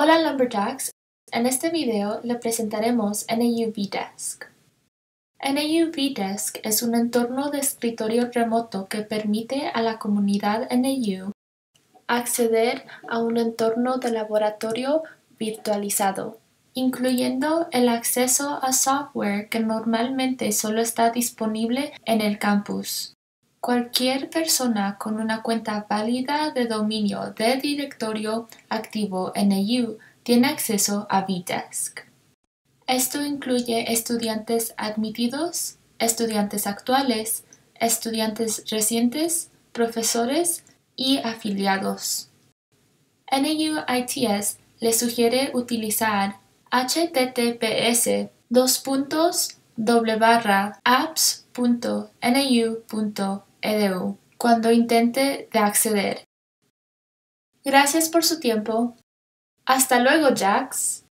Hola Lumberjacks, en este video le presentaremos NAU vDesk. NAU vDesk es un entorno de escritorio remoto que permite a la comunidad NAU acceder a un entorno de laboratorio virtualizado, incluyendo el acceso a software que normalmente solo está disponible en el campus. Cualquier persona con una cuenta válida de dominio de directorio activo NAU tiene acceso a vDesk. Esto incluye estudiantes admitidos, estudiantes actuales, estudiantes recientes, profesores y afiliados. NAU ITS le sugiere utilizar https apps.nau.edu cuando intente de acceder. Gracias por su tiempo. Hasta luego, Jax.